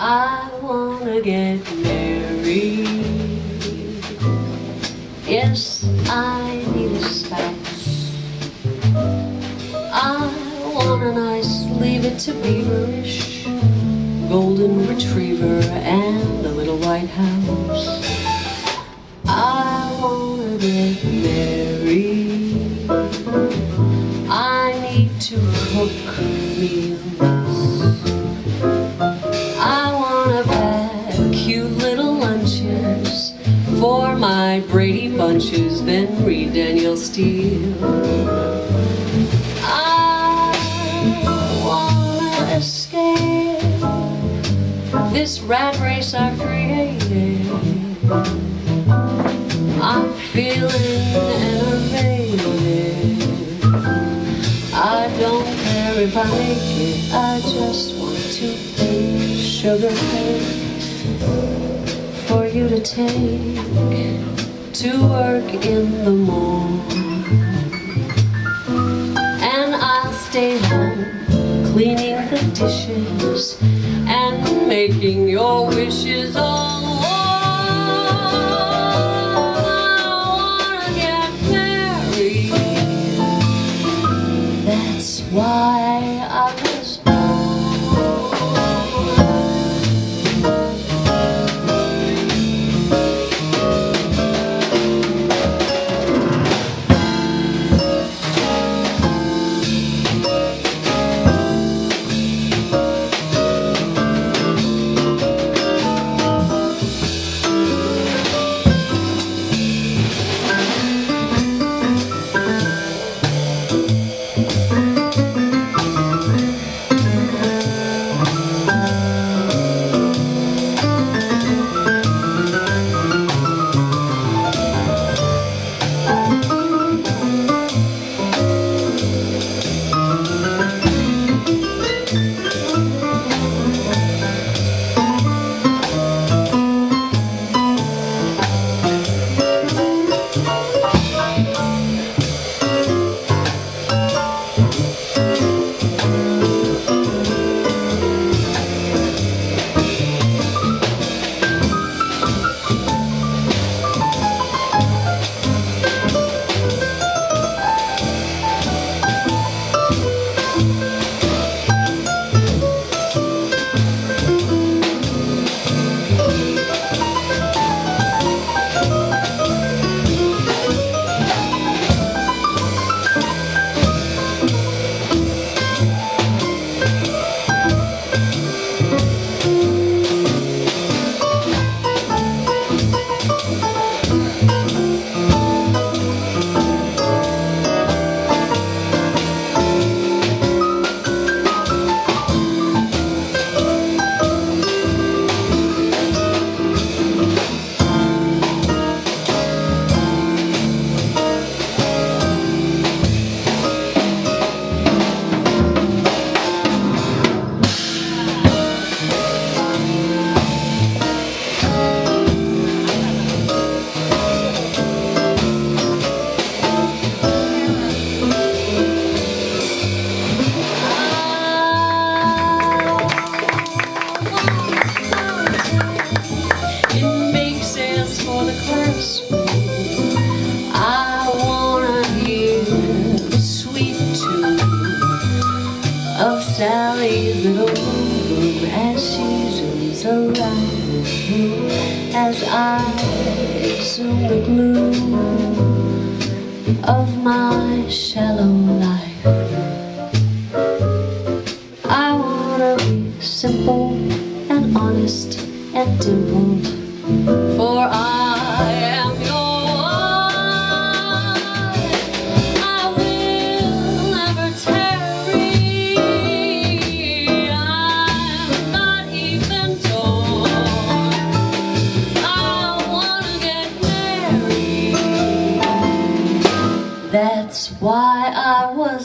I wanna get married. Yes, I need a spouse. I want a nice leave it to beaverish, golden retriever, and a little white house. I wanna get married. I need to cook Then read Danielle Steel. I wanna escape this rat race I've created. I'm feeling enervated. I don't care if I make it, I just want to bake sugar cake for you to take to work in the morning. And I'll stay home cleaning the dishes and making your wishes all Sally's little room as she zooms around as I assume the gloom of my shallow life. I wanna be simple and honest and dimpled, for I why I was.